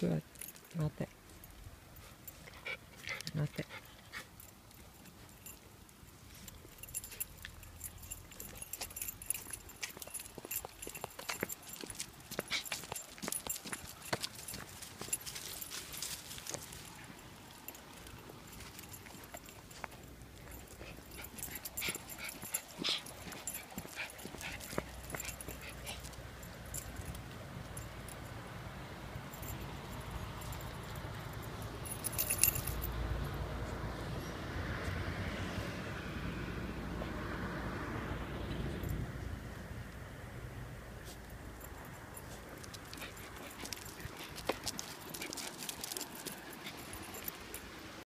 座って待って。待って。